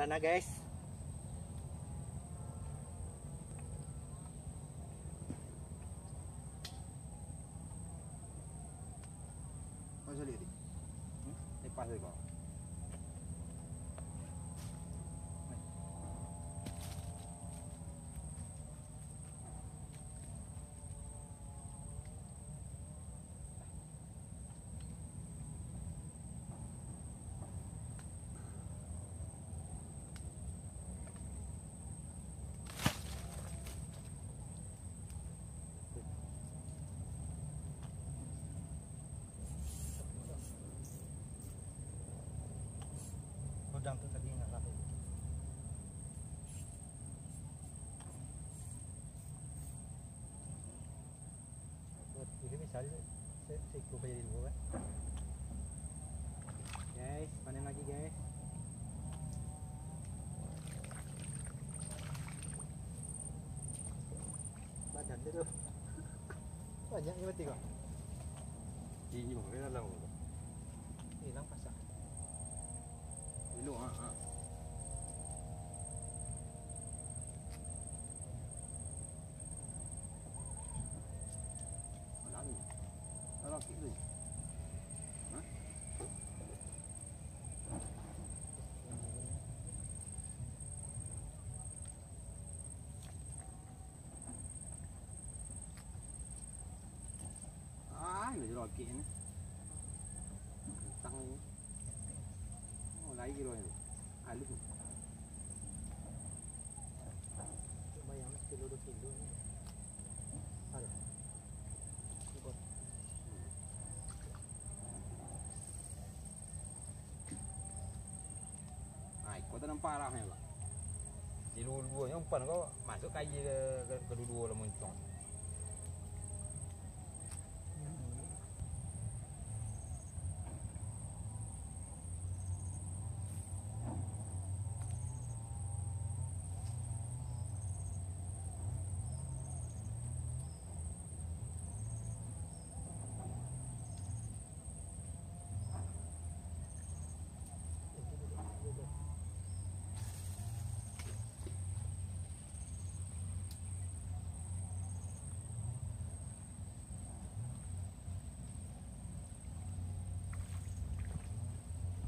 Wala na guys. Saya coba jadi dulu kan. Guys, panen lagi guys. Dia tuh. Banyak ini berarti kok. Ini mah kena lang. Hilang pasak. Ilo ha ha. Wala ni. Wala kiri. Ah, ini rocky ini. Tang Oh, lagi kilo ini. Halus. Lumayan kilo dua kilo. Ada. Ikut. Ah, ikut dalam parahnya, Pak. Di dua-duanya umpan kau masuk kaji ke, ke, ke dua-dua lah muncung. Hidang nih. Siku dan tujuh deh. Eh. Coba dulu. Uh, aduh. Oh, ini nama cari ya.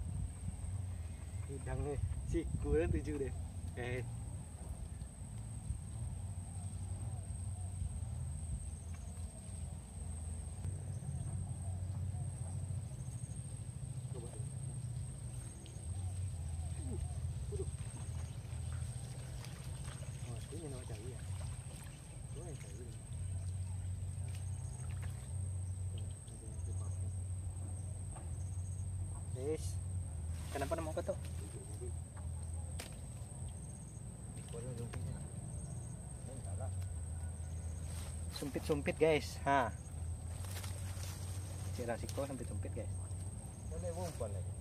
Dua yang cari. ini. Tuh, ada yang dibakar. Guys, kenapa nama kau tuh? Sumpit-sumpit guys, ha. Si Rasiko sumpit-sumpit guys. Boleh umpan lagi.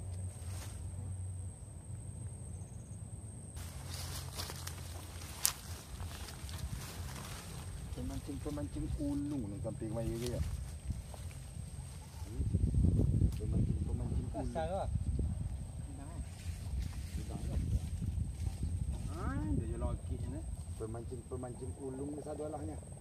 Pemancing-pemancing ulung ng kamping may ya. Pemancing-pemancing ulung. kok. Ah, dia lagi ni. Pemancing-pemancing ulung ni satu alahnya.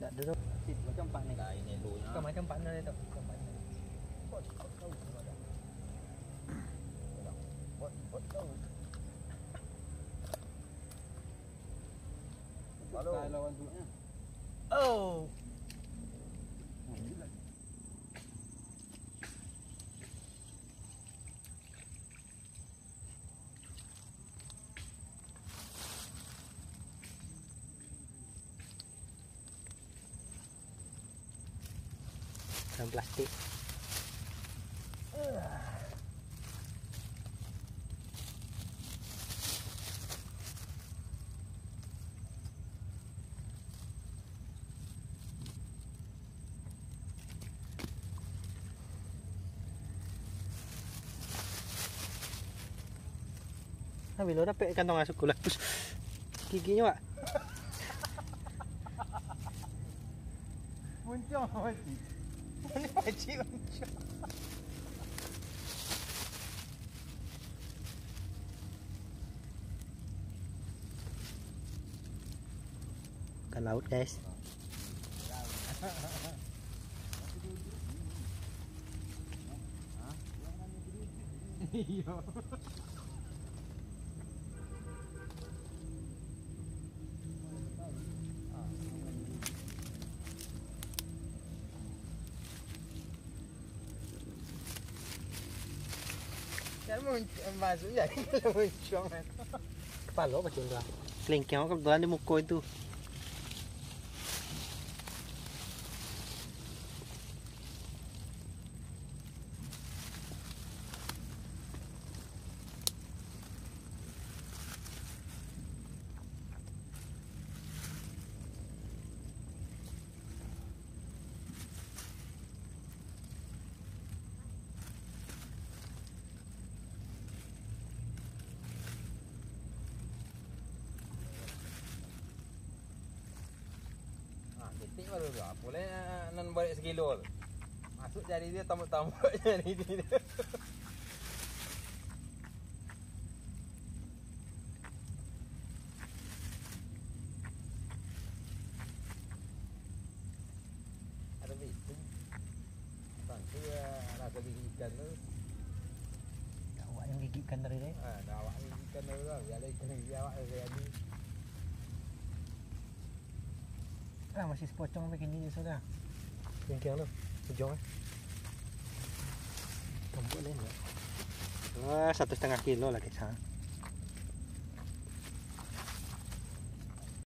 Tak duduk. Macam empat ni kak ini lu. Kau macam partner dia tu. Buat tahu ada. Buat buat tahu. Halo. lawan tu. Oh. Dalam plastik. Ah, bilo dapat kantong masuk kula. Pus. Giginya, Pak. Muncul mati. Ini pakcik muncul. Ke laut guys. Iya. Lengkeng kau đi dia mukul tu Ah, titik baru tu. Boleh nan balik sekilo. tu. Masuk jari dia tambuk-tambuk jari dia. Ada itu. Bang, tu eh, rasa gigi ikan tu. Awak yang gigitkan dari dia. Ah, dah awak gigi ikan tu lah. Biar ikan gigi awak saya ni. Ah masih sepocong begini je sudah. Kelingking tu. Ujung eh. Tombol lain tak? Wah, satu setengah kilo lah kita.